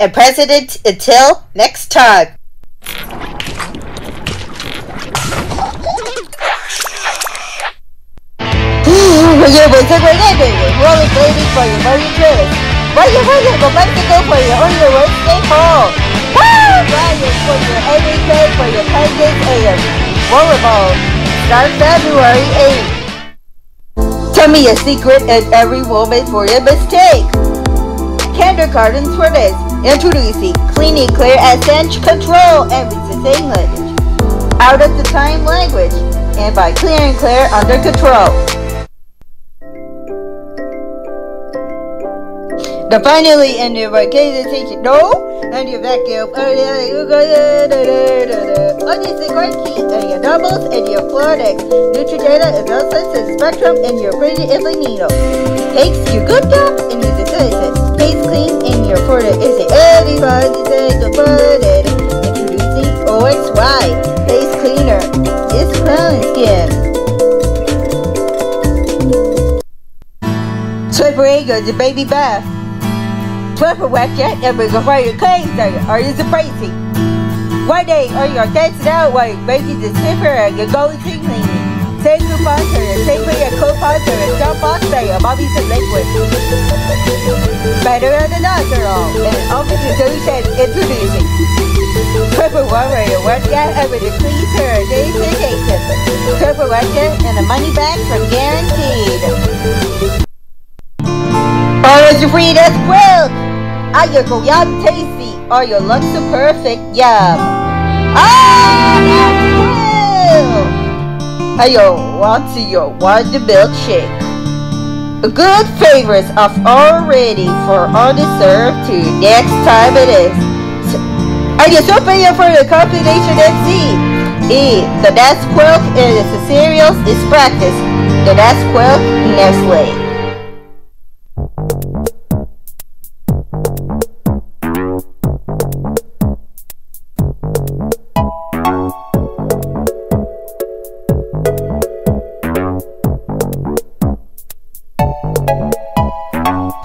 and president until next time. Your winter great baby, rolling baby for your Merry Christmas. Why you running from Mexico for your on your Wednesday home? Woo! Ryan for your everything for your pancakes and your. Start February 8th. Tell me a secret and every woman for your mistake. Kindergarten for this. Introducing Cleaning Clear Essence Control Everything Language. Out of the time language. And by Clear and Clear under control. The finally in the vacation teacher. No! And vacuum. Oh, you go On your cigarette and your doubles and your Florida. Neutrogena is also a spectrum and your pretty every needle. Takes your good job Skin. Swiffer goes the baby bath. Yet and we go for your claims. Are you crazy? One day are you dancing out while you're making the and you're going to cleaning. Your take with your co-sponsor and your mommy's a liquid. Better than after all. And the solution introducing. Triple one where you work yet and with the her days vacation. Triple yet and the money back from guaranteed. Always free as quilt! Are you go tasty? Are your lunch so perfect? Yum. Ah, that's you want to your wonder milkshake? Good favors of already for all deserved to next time it is. Are you so familiar for the combination MC? E. The Nest Quilt is the cereals is practice. The Nest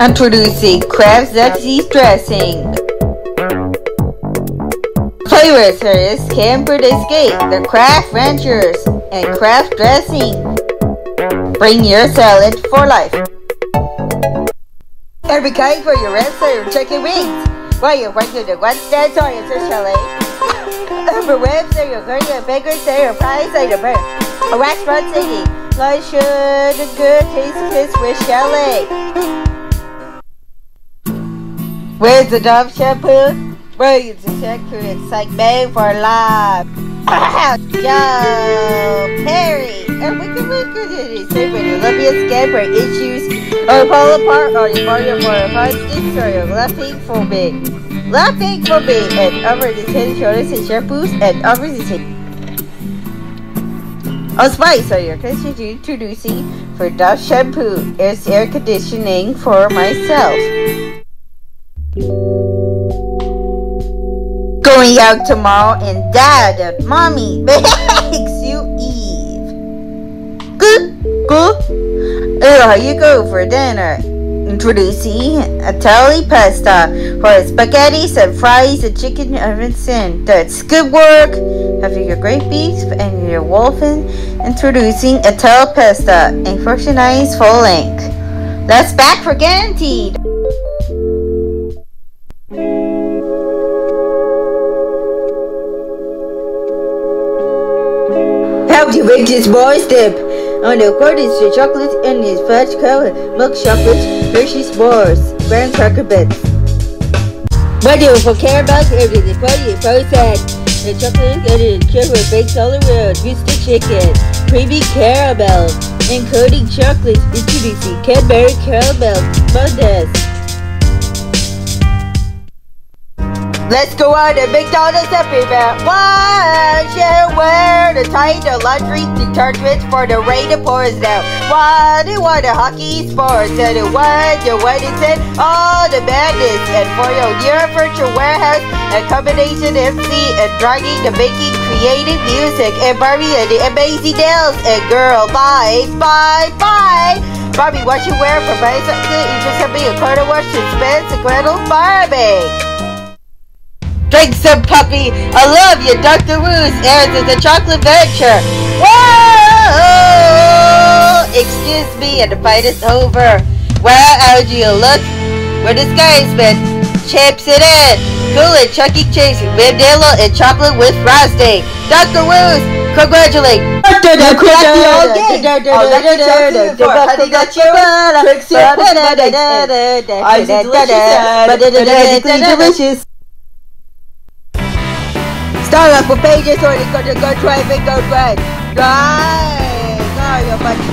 Introducing Kraft Zesty Dressing. Flavorers Camper Escape, the Kraft Ranchers, and Kraft Dressing. Bring your salad for life. Every kind for your rest or chicken wings. While you're working the one stand on your chalet. For ribs or your burger, bigger, or fries or your bird. A restaurant singing. Like should a good taste kiss with chalet. Where's the Dove shampoo? Brilliance and shampoo. It's like made for life. Joe Perry. And we can look at it. Say when your skin for issues or fall apart or you for a five sticks or you're laughing for me. Laughing for me and over the ten shoulders and shampoos and over the ten. Oh, Spice, so your question introducing for Dove shampoo is air conditioning for myself. Going out tomorrow and dad and mommy makes you Eve. Good, good. Oh, here you go for dinner. Introducing Italpasta for spaghetti and fries and chicken and That's good work. Having your great beef and your wolfen. Introducing Italpasta and functionized full length. That's back for guaranteed. Make this bar step? On the is the chocolate and his fudge color, milk chocolate, Hershey's bars, brown cracker bits. Weather for caramel over the party process. The chocolate and the sugar baked all around, roasted chicken, creamy caramel, and coating chocolate, introducing Cadbury Caramilk, Mondes. Let's go on to McDonald's Happy Meal. Wash and wear the tight the laundry detergent for the rain that pours down. Why do you want the hockey sports and the one the wedding set all the madness and for your year furniture warehouse and combination MC and dragging the making creative music and Barbie and the amazing nails and girl bye bye bye. Barbie, what you wear for my You just have me a quarter wash to Spence and Gretel Barbie. Drink some puppy. I love you. Dr. Woos airs as a chocolate venture. Whoa! Excuse me, and the fight is over. Wow, how do you look? Sky's been? Chips it in. Cool and Chuck E. Cheese, vanilla and chocolate with frosting. Dr. Woos, congratulate. delicious. Off with pages or you go to go try and go right. Right. Oh, your bunch of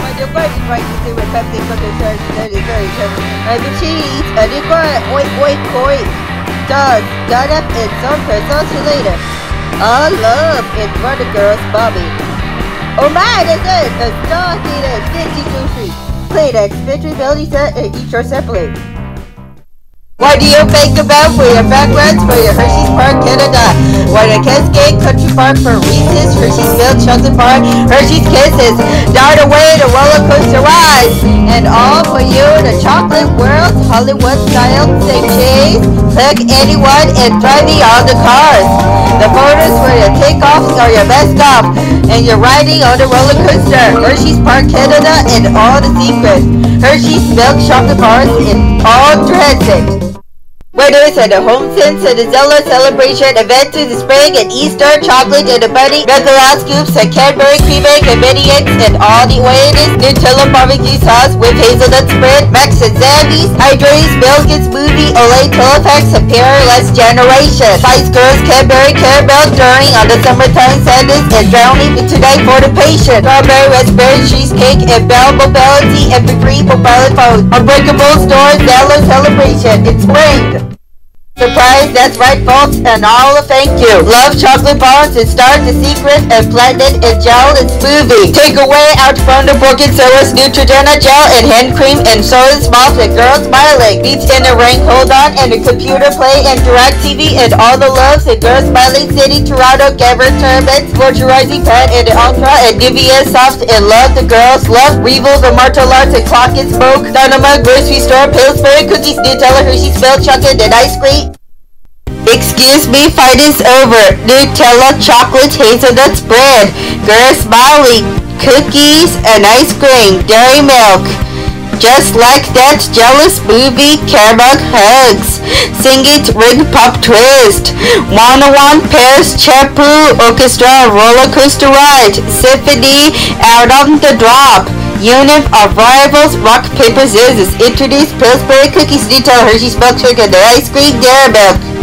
When your is right to see what Pepsi cooking church that is very terrible. The cheese, and the corn, oink oink oink. Done. Got up and some results later. I love it for the girls, Bobby. Oh my, that's it! A star theater, 52 Street. Playdex, Victory Ability Set, and each are separate. What do you think about for your backgrounds for your Hershey's Park Canada? A Cascade Country Park for Reese's, Hershey's Milk Chocolate Bar, Hershey's Kisses, Dart Away the roller coaster ride, and all for you the chocolate world, Hollywood style, say cheese, click anyone and drive all the cars. The photos for your takeoffs are your best off, and you're riding on the roller coaster, Hershey's Park Canada and all the secrets, Hershey's Milk Chocolate Bars in all dressing. Whether it's at the home or the Zellers celebration event to the spring and Easter, chocolate and a bunny, Baccarat scoops and Cadbury cream egg and mini eggs and all the way it is Nutella barbecue sauce with hazelnut spread, Max and Zambies, Hydrates, Bilkins Movie, Olay Telefax, and Peerless Generation. Spice Girls, Cadbury Caramel during on the summertime sadness and drowning today for the patient. Strawberry raspberry cheesecake and Bell Mobility and free mobile phone. Unbreakable Store Zellers celebration. It's spring. Surprise, that's right folks, and all a thank you. Love chocolate bars and start the secret and blended and gel and smoothie. Take away out from the broken sodas Neutrogena gel and hand cream and soda smalls and girls smiling. Beats in the ring, hold on, and the computer play and direct TV and all the loves and girls smiling city, Toronto, Gavin Turbans, Moisturizing Pet and the Ultra and Nivea Soft and love the girls, love Revel, the Martial Arts and Clock and Smoke, Dynama, Grocery Store, Pillsbury, Cookies, Nutella, Hershey's Milk Chocolate and Ice Cream. Excuse me, fight is over. Nutella chocolate hazelnut spread. Girl Smiley, cookies and ice cream, dairy milk. Just like that jealous movie, Carebug hugs. Sing it, ring pop twist. One on one pairs, Chapu, orchestra, roller coaster ride. Symphony, out on the drop. Unit of rivals, rock, paper, scissors. Introduce Pillsbury cookies, detail Hershey's milk sugar, the ice cream, dairy milk.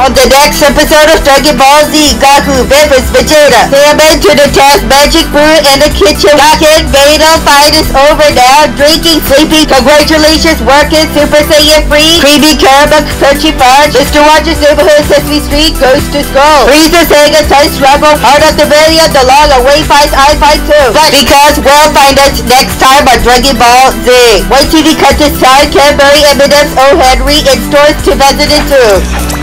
On the next episode of Dragon Ball Z, Goku, Vipers, Vegeta, Saiyaman to the test, Magic Brew in the kitchen, Goku, Veda, fight is over now, drinking, sleeping, congratulations, working, Super Saiyan free, Creamy Caramel, Crunchy Fudge, Mr. Rogers Neighborhood, Sesame Street, Goes to Skull, Frieza, Sega, Time Struggle, Heart of the Million, The Long Away Fight, I Fight too, but because we'll find out next time on Dragon Ball Z. YTV cut this time, Cadbury, M&M's, O. Henry, in stores 2002.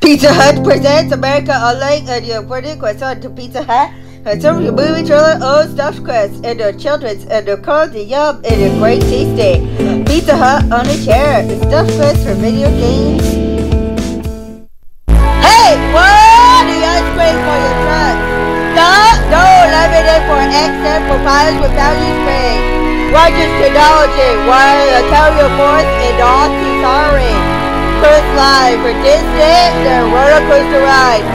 Pizza Hut presents America Online and your was on to Pizza Hut. Of your movie trailer, old stuffed crust, and the children's, and the cold, yum, and the great tasty. Pizza Hut on a chair, the stuffed crust for video games. Hey, what? The ice cream for your truck. Stop! No, limited for extra for pilots with value spray. Rogers Technology, while Ontario Force and all too sorry. Coast Live for Disney, the roller coaster ride.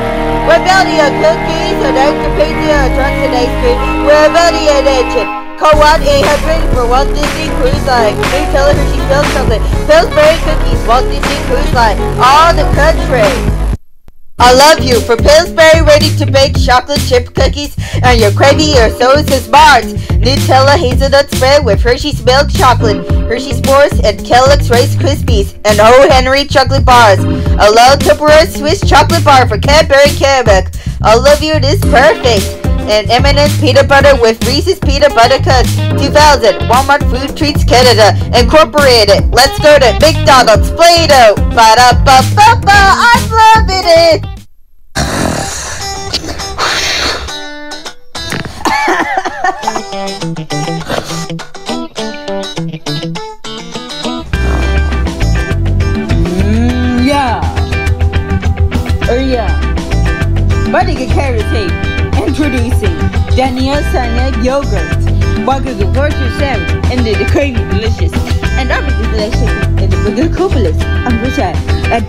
Rebellion cookies and pizza trucks and ice cream. Rebellion engine. Co-op 800 for Walt Disney Cruise Line. New television milk chocolate. Pillsbury cookies. Walt Disney Cruise Line. All the country. I love you for Pillsbury ready to bake chocolate chip cookies and your craving your sodas and bars. Nutella hazelnut spread with Hershey's milk chocolate, Hershey's Force, and Kellogg's Rice Krispies, and O. Henry chocolate bars. A low Tupperware Swiss chocolate bar for Cadbury Quebec. I love you, it is perfect. And M&M's peanut butter with Reese's peanut butter cups. 2000 Walmart Food Treats Canada Incorporated. Let's go to McDonald's Play-Doh. Ba da ba ba ba. I'm loving Is a.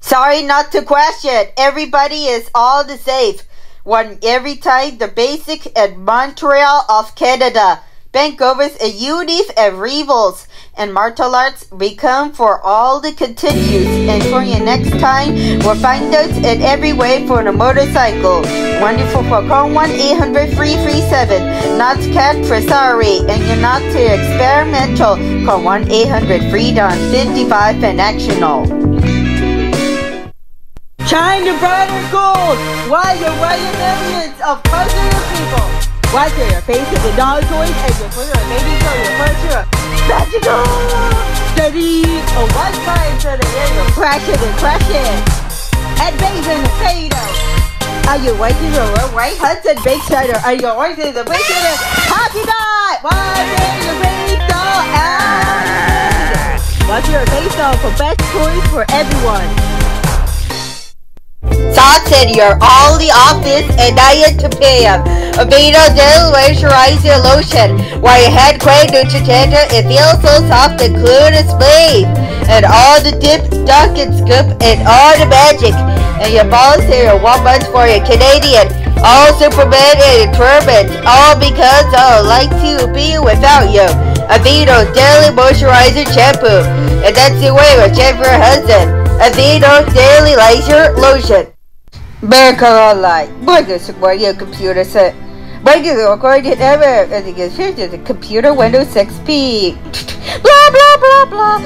Sorry not to question. Everybody is all the same. One every time the basic and Montreal of Canada. Vancouver's a Unif and Rivals and martial arts we come for all the continues. And for your next time we'll find out in every way for the motorcycle. Wonderful for call 1-800-337 not cat for sorry and you're not too experimental. Call 1-800-freedom 55 and actional. Shine the brighter gold why you're writing millions of positive people Watch your face of the dog toys and your your baby girl, your furniture. Magical! Steady! A one time to the air, you crash it and crash it. And base in the potato. Are you waiting for a right Hudson Big Cider? Are you waiting the Big Cider? Happy night! Watch your face doll watch your face doll for best toys for everyone. Thoughts in your all the office and diet to pay up. Aveeno Gel Moisturizer Lotion. While your head quake Neutrogena, it feels so soft and clear and smooth. And all the dip, duck and scoop, and all the magic. And your balls here are one month for your Canadian. All Superman and Turbans. All because I would like to be without you. Aveeno Daily Moisturizer Shampoo. And that's the way with Jennifer Hudson. Aveeno Daily Laser Lotion. America Online. Burger support your computer set. Burger recorded ever. And it gets here's the computer Windows XP. blah blah blah blah.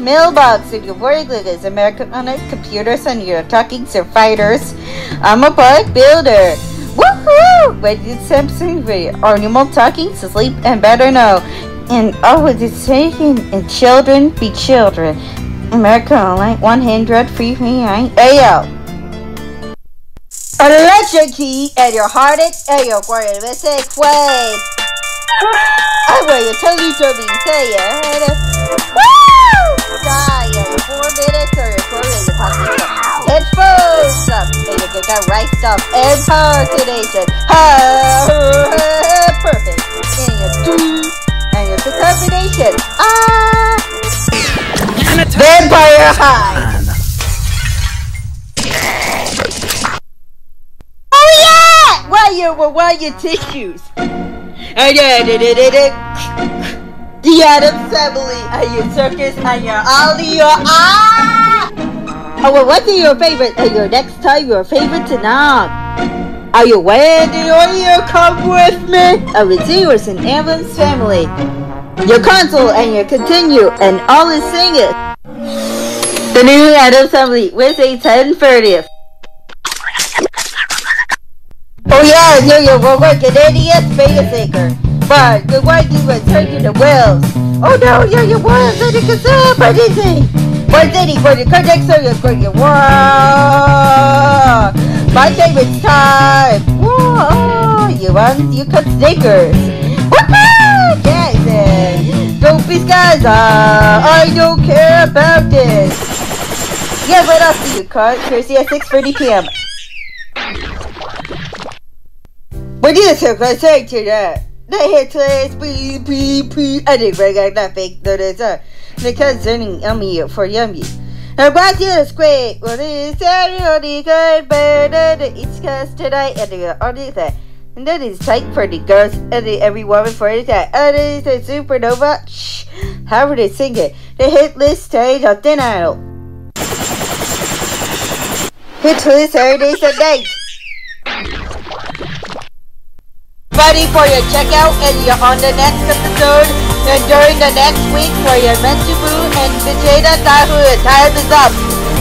Mailbox if your work is American Online computers and you're talking to fighters. I'm a park builder. Woohoo! It's something for animal talking to sleep and better know. And oh, it's saying and children be children. America Online 100 free free Ayo. Electric key and your hearted and your warrior mistake way. I will you tell you to be say. Woo! Die in four minutes or career you possibly Headphones up and you get right stuff and coordination. Ha! Perfect. And your do and your determination. Ah! Vampire High! Your why your tissues? The Addams family are your circus and your ollie your ah! Oh well what's your favorite and your next time your favorite to tonight? Are you ready or you come with me? I will see yours in Addams family. Your console and your continue and all is singing. The new Addams family Wednesday, a 1030th. Oh yeah, yeah, yeah, we're working NES Space Acre. But the white dude was turning the wheels. Oh no, yeah, your wheels are the consume anything. What's any for the correct service for your Whoa! My favorite time. Whoa! You want you cut stickers. Woohoo! Jackson! Don't be guys. Uh, I don't care about this. Yeah, what else do you cut? Thursday at 6:30 p.m. What is it gonna say to that? They hit class please, please, please. I bring out that fake notice, uh, because turning yummy for yummy. I'm glad to the square. What is Saturday good the East Coast tonight and the other that. And that is tight for the girls and the, every woman for that. And it is the supernova. Shh. However they sing it. The hit list stage of idol. Hit list Saturdays and nights ready for your checkout and you're on the next episode. And during the next week for your Mentubu and Vegeta Tahu, time is up.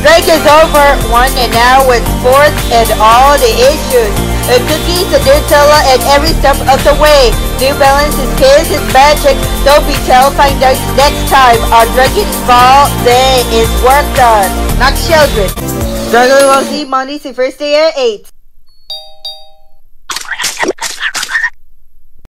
Break is over, one and now with sports and all the issues. And cookies and Nutella and every step of the way. New Balance is kids is magic. Don't be terrified next time on Dragon Ball Day is work done, not children. Dragon Ball Z Monday to Thursday at 8.